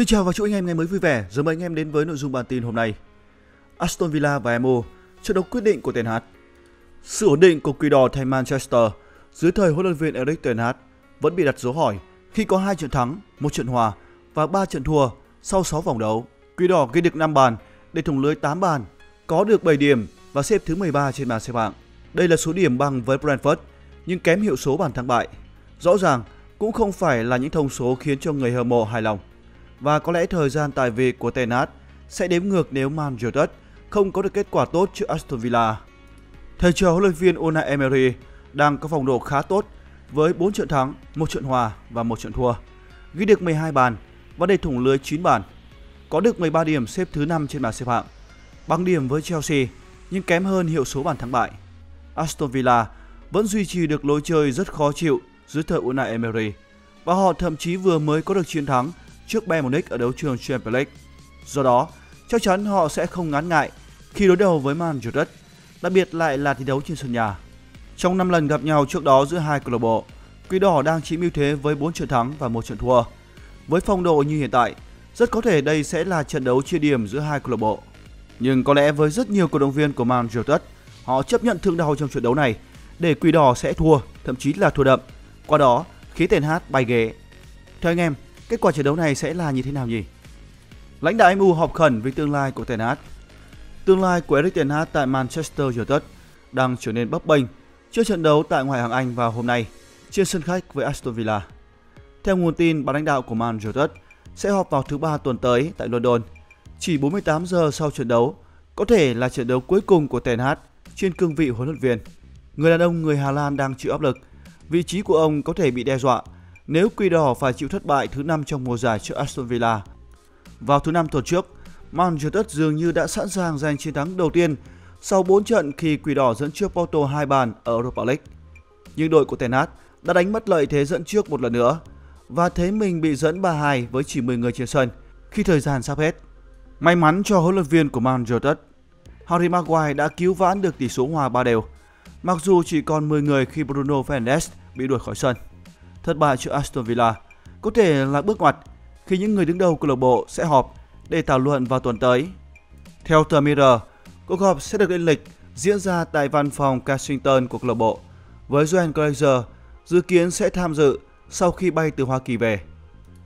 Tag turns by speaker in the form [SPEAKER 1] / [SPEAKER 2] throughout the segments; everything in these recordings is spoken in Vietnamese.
[SPEAKER 1] Xin chào và chúc anh em ngày mới vui vẻ. Giờ mời anh em đến với nội dung bản tin hôm nay. Aston Villa và MU, trận đấu quyết định của Ten Hag. Sự ổn định của Quỷ Đỏ thay Manchester dưới thời huấn luyện viên Erik Ten Hag vẫn bị đặt dấu hỏi khi có hai trận thắng, một trận hòa và 3 trận thua sau 6 vòng đấu. Quỷ Đỏ ghi được 5 bàn để thủng lưới 8 bàn, có được 7 điểm và xếp thứ 13 trên bảng xếp hạng. Đây là số điểm bằng với Brentford nhưng kém hiệu số bàn thắng bại. Rõ ràng cũng không phải là những thông số khiến cho người hâm mộ hài lòng. Và có lẽ thời gian tại vị của Tenat sẽ đếm ngược nếu Man United không có được kết quả tốt trước Aston Villa. Thầy trò huấn luyện viên Unai Emery đang có phong độ khá tốt với 4 trận thắng, 1 trận hòa và 1 trận thua. Ghi được 12 bàn và để thủng lưới 9 bàn. Có được 13 điểm xếp thứ 5 trên bảng xếp hạng. Bằng điểm với Chelsea nhưng kém hơn hiệu số bàn thắng bại. Aston Villa vẫn duy trì được lối chơi rất khó chịu dưới thời Unai Emery và họ thậm chí vừa mới có được chiến thắng trước Bayern Munich ở đấu trường Champions League. Do đó, chắc chắn họ sẽ không ngán ngại khi đối đầu với Man United, đặc biệt lại là thi đấu trên sân nhà. Trong 5 lần gặp nhau trước đó giữa hai câu lạc bộ, Quỷ Đỏ đang chiếm ưu thế với 4 trận thắng và 1 trận thua. Với phong độ như hiện tại, rất có thể đây sẽ là trận đấu chia điểm giữa hai câu lạc bộ. Nhưng có lẽ với rất nhiều cổ động viên của Man United, họ chấp nhận thương đau trong trận đấu này để Quỷ Đỏ sẽ thua, thậm chí là thua đậm. Qua đó, khiến tên hát bay ghế. Theo anh em, kết quả trận đấu này sẽ là như thế nào nhỉ? Lãnh đạo MU họp khẩn về tương lai của Ten Hag. Tương lai của Erik Ten Hag tại Manchester United đang trở nên bấp bênh trước trận đấu tại ngoại hạng Anh vào hôm nay trên sân khách với Aston Villa. Theo nguồn tin, ban lãnh đạo của Man United sẽ họp vào thứ ba tuần tới tại London, chỉ 48 giờ sau trận đấu, có thể là trận đấu cuối cùng của Ten Hag trên cương vị huấn luyện viên. Người đàn ông người Hà Lan đang chịu áp lực, vị trí của ông có thể bị đe dọa nếu Quỷ Đỏ phải chịu thất bại thứ năm trong mùa giải trước Aston Villa. Vào thứ năm tuần trước, Man United dường như đã sẵn sàng giành chiến thắng đầu tiên sau 4 trận khi Quỷ Đỏ dẫn trước Porto hai bàn ở Europa League. Nhưng đội của Ten Hag đã đánh mất lợi thế dẫn trước một lần nữa và thấy mình bị dẫn 3-2 với chỉ 10 người trên sân khi thời gian sắp hết. May mắn cho huấn luyện viên của Man United, Harry Maguire đã cứu vãn được tỷ số hòa 3 đều, mặc dù chỉ còn 10 người khi Bruno Fernandes bị đuổi khỏi sân. Thất bại trước Aston Villa có thể là bước ngoặt khi những người đứng đầu câu lạc bộ sẽ họp để thảo luận vào tuần tới. Theo tờ Mirror, cuộc họp sẽ được lên lịch diễn ra tại văn phòng Washington của câu lạc bộ với Joan Glazer dự kiến sẽ tham dự sau khi bay từ Hoa Kỳ về.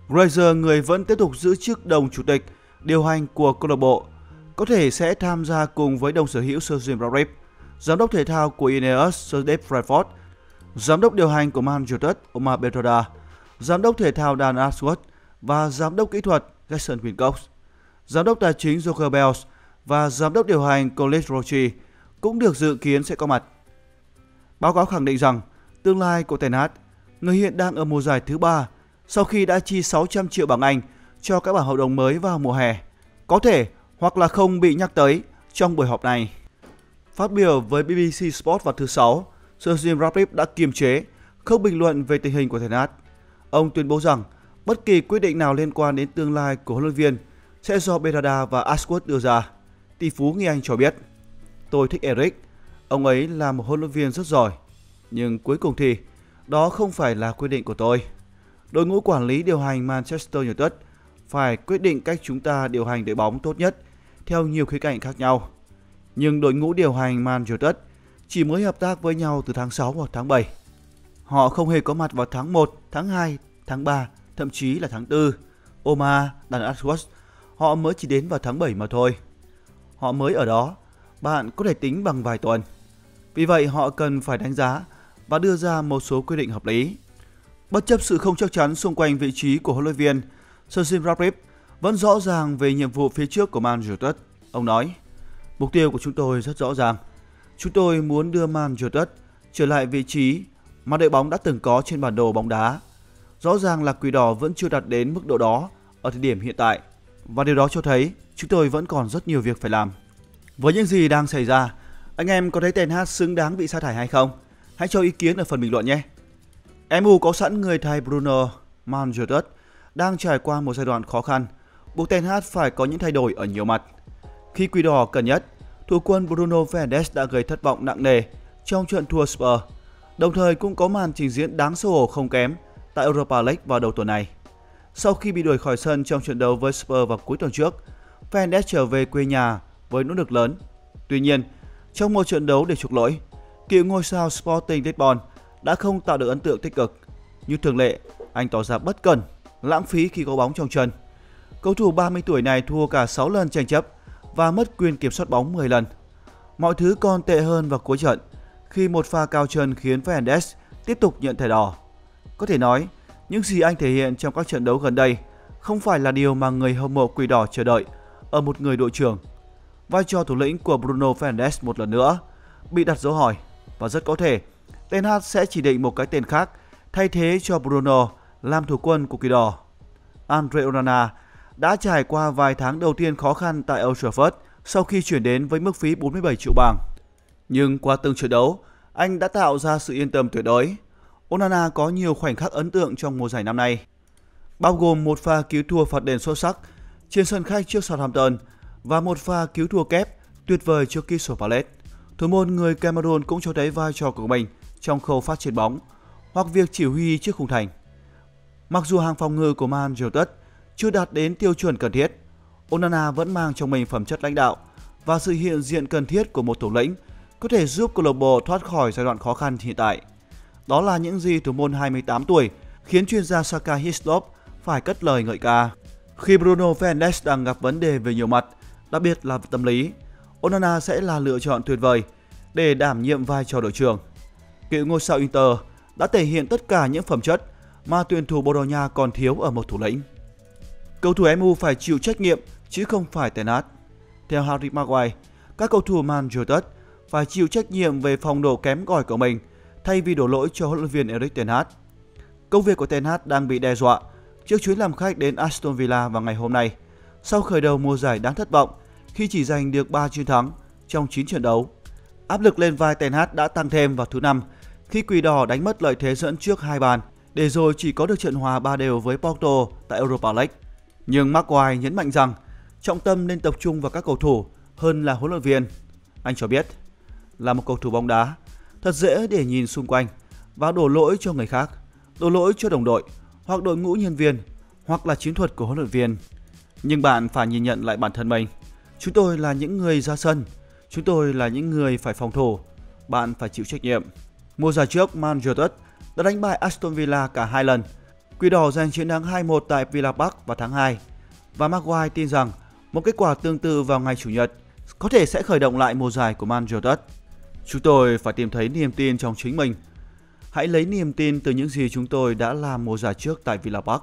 [SPEAKER 1] Glazer, người vẫn tiếp tục giữ chức đồng chủ tịch điều hành của câu lạc bộ, có thể sẽ tham gia cùng với đồng sở hữu Sir Jim Ratcliffe, giám đốc thể thao của Ineos Sir Dave Bradford, giám đốc điều hành của Man United Omar Bertoda, giám đốc thể thao Dan Ashworth và giám đốc kỹ thuật Jason Wincox, giám đốc tài chính Joker Bells và giám đốc điều hành Colin Rochi cũng được dự kiến sẽ có mặt. Báo cáo khẳng định rằng tương lai của Ten Hag, người hiện đang ở mùa giải thứ ba sau khi đã chi 600 triệu bảng Anh cho các bản hợp đồng mới vào mùa hè, có thể hoặc là không bị nhắc tới trong buổi họp này. Phát biểu với BBC Sport vào thứ Sáu, Sir Jim Ratcliffe đã kiềm chế, không bình luận về tình hình của thầy nát. Ông tuyên bố rằng bất kỳ quyết định nào liên quan đến tương lai của huấn luyện viên sẽ do Berada và Ashworth đưa ra. Tỷ phú người Anh cho biết, tôi thích Eric, ông ấy là một huấn luyện viên rất giỏi, nhưng cuối cùng thì đó không phải là quyết định của tôi. Đội ngũ quản lý điều hành Manchester United phải quyết định cách chúng ta điều hành đội bóng tốt nhất theo nhiều khía cạnh khác nhau. Nhưng đội ngũ điều hành Man United chỉ mới hợp tác với nhau từ tháng 6 hoặc tháng 7. Họ không hề có mặt vào tháng 1, tháng 2, tháng 3, thậm chí là tháng 4. Oma, Dan Ashworth, họ mới chỉ đến vào tháng 7 mà thôi. Họ mới ở đó, bạn có thể tính bằng vài tuần. Vì vậy họ cần phải đánh giá và đưa ra một số quyết định hợp lý. Bất chấp sự không chắc chắn xung quanh vị trí của huấn luyện viên, Sir Jim vẫn rõ ràng về nhiệm vụ phía trước của Man United. Ông nói, mục tiêu của chúng tôi rất rõ ràng. Chúng tôi muốn đưa Man United trở lại vị trí mà đội bóng đã từng có trên bản đồ bóng đá. Rõ ràng là Quỷ Đỏ vẫn chưa đạt đến mức độ đó ở thời điểm hiện tại. Và điều đó cho thấy chúng tôi vẫn còn rất nhiều việc phải làm. Với những gì đang xảy ra, anh em có thấy Ten Hag xứng đáng bị sa thải hay không? Hãy cho ý kiến ở phần bình luận nhé. MU có sẵn người thay Bruno Man United đang trải qua một giai đoạn khó khăn, buộc Ten Hag phải có những thay đổi ở nhiều mặt. Khi Quỷ Đỏ cần nhất, thủ quân Bruno Fernandes đã gây thất vọng nặng nề trong trận thua Spurs, đồng thời cũng có màn trình diễn đáng xấu hổ không kém tại Europa League vào đầu tuần này. Sau khi bị đuổi khỏi sân trong trận đấu với Spurs vào cuối tuần trước, Fernandes trở về quê nhà với nỗ lực lớn. Tuy nhiên, trong một trận đấu để trục lỗi, cựu ngôi sao Sporting Lisbon đã không tạo được ấn tượng tích cực. Như thường lệ, anh tỏ ra bất cẩn, lãng phí khi có bóng trong chân. Cầu thủ 30 tuổi này thua cả 6 lần tranh chấp và mất quyền kiểm soát bóng 10 lần. Mọi thứ còn tệ hơn vào cuối trận khi một pha cao chân khiến Fernandes tiếp tục nhận thẻ đỏ. Có thể nói, những gì anh thể hiện trong các trận đấu gần đây không phải là điều mà người hâm mộ quỷ đỏ chờ đợi ở một người đội trưởng. Vai trò thủ lĩnh của Bruno Fernandes một lần nữa bị đặt dấu hỏi và rất có thể Ten Hag sẽ chỉ định một cái tên khác thay thế cho Bruno làm thủ quân của quỷ đỏ. Andre Onana đã trải qua vài tháng đầu tiên khó khăn tại Old Trafford sau khi chuyển đến với mức phí 47 triệu bảng. Nhưng qua từng trận đấu, anh đã tạo ra sự yên tâm tuyệt đối. Onana có nhiều khoảnh khắc ấn tượng trong mùa giải năm nay, bao gồm một pha cứu thua phạt đền xuất sắc trên sân khách trước Southampton và một pha cứu thua kép tuyệt vời trước Crystal Palace. Thủ môn người Cameroon cũng cho thấy vai trò của mình trong khâu phát triển bóng hoặc việc chỉ huy trước khung thành. Mặc dù hàng phòng ngự của Man United chưa đạt đến tiêu chuẩn cần thiết, Onana vẫn mang trong mình phẩm chất lãnh đạo và sự hiện diện cần thiết của một thủ lĩnh có thể giúp câu lạc bộ thoát khỏi giai đoạn khó khăn hiện tại. Đó là những gì thủ môn 28 tuổi khiến chuyên gia Saka Hislop phải cất lời ngợi ca. Khi Bruno Fernandes đang gặp vấn đề về nhiều mặt, đặc biệt là tâm lý, Onana sẽ là lựa chọn tuyệt vời để đảm nhiệm vai trò đội trưởng. Cựu ngôi sao Inter đã thể hiện tất cả những phẩm chất mà tuyển thủ Bồ Đào Nha còn thiếu ở một thủ lĩnh. Cầu thủ MU phải chịu trách nhiệm chứ không phải Ten Hag. Theo Harry Maguire, các cầu thủ Man United phải chịu trách nhiệm về phong độ kém cỏi của mình thay vì đổ lỗi cho huấn luyện viên Erik ten Hag. Công việc của ten Hag đang bị đe dọa trước chuyến làm khách đến Aston Villa vào ngày hôm nay sau khởi đầu mùa giải đáng thất vọng khi chỉ giành được 3 chiến thắng trong 9 trận đấu. Áp lực lên vai Ten Hag đã tăng thêm vào thứ năm khi Quỷ Đỏ đánh mất lợi thế dẫn trước hai bàn để rồi chỉ có được trận hòa 3 đều với Porto tại Europa League. Nhưng Maguire nhấn mạnh rằng trọng tâm nên tập trung vào các cầu thủ hơn là huấn luyện viên. Anh cho biết là một cầu thủ bóng đá thật dễ để nhìn xung quanh và đổ lỗi cho người khác, đổ lỗi cho đồng đội hoặc đội ngũ nhân viên hoặc là chiến thuật của huấn luyện viên. Nhưng bạn phải nhìn nhận lại bản thân mình. Chúng tôi là những người ra sân, chúng tôi là những người phải phòng thủ. Bạn phải chịu trách nhiệm. Mùa giải trước, Man United đã đánh bại Aston Villa cả hai lần. Quỷ đỏ giành chiến thắng 2-1 tại Villa Park vào tháng 2. Và Maguire tin rằng một kết quả tương tự vào ngày Chủ nhật có thể sẽ khởi động lại mùa giải của Man United. Chúng tôi phải tìm thấy niềm tin trong chính mình. Hãy lấy niềm tin từ những gì chúng tôi đã làm mùa giải trước tại Villa Park.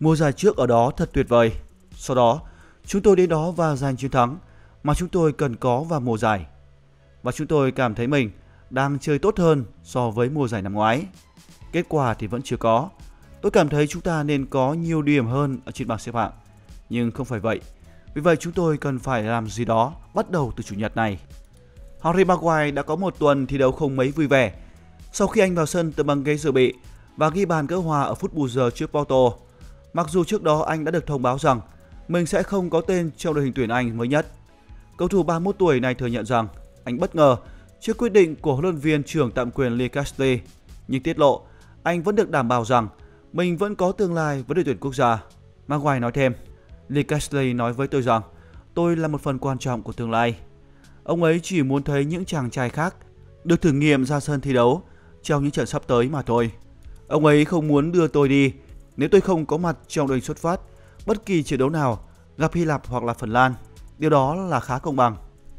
[SPEAKER 1] Mùa giải trước ở đó thật tuyệt vời. Sau đó, chúng tôi đến đó và giành chiến thắng mà chúng tôi cần có vào mùa giải. Và chúng tôi cảm thấy mình đang chơi tốt hơn so với mùa giải năm ngoái. Kết quả thì vẫn chưa có. Tôi cảm thấy chúng ta nên có nhiều điểm hơn ở trên bảng xếp hạng. Nhưng không phải vậy. Vì vậy chúng tôi cần phải làm gì đó bắt đầu từ chủ nhật này. Harry Maguire đã có một tuần thi đấu không mấy vui vẻ sau khi anh vào sân từ băng ghế dự bị và ghi bàn gỡ hòa ở phút bù giờ trước Porto. Mặc dù trước đó anh đã được thông báo rằng mình sẽ không có tên trong đội hình tuyển Anh mới nhất. Cầu thủ 31 tuổi này thừa nhận rằng anh bất ngờ trước quyết định của huấn luyện viên trưởng tạm quyền Lee Castley, nhưng tiết lộ anh vẫn được đảm bảo rằng mình vẫn có tương lai với đội tuyển quốc gia. Maguire nói thêm, Lee Castley nói với tôi rằng tôi là một phần quan trọng của tương lai. Ông ấy chỉ muốn thấy những chàng trai khác được thử nghiệm ra sân thi đấu trong những trận sắp tới mà thôi. Ông ấy không muốn đưa tôi đi nếu tôi không có mặt trong đội xuất phát bất kỳ trận đấu nào gặp Hy Lạp hoặc là Phần Lan. Điều đó là khá công bằng.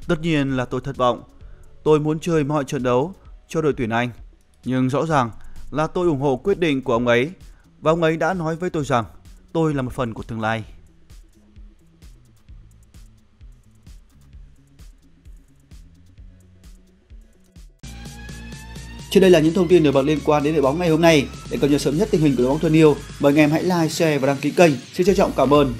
[SPEAKER 1] Tất nhiên là tôi thất vọng. Tôi muốn chơi mọi trận đấu cho đội tuyển Anh. Nhưng rõ ràng là tôi ủng hộ quyết định của ông ấy và ông ấy đã nói với tôi rằng tôi là một phần của tương lai. Trên đây là những thông tin nổi bật liên quan đến đội bóng ngày hôm nay. Để cập nhật sớm nhất tình hình của đội bóng thân yêu, mời anh em hãy like, share và đăng ký kênh. Xin trân trọng cảm ơn.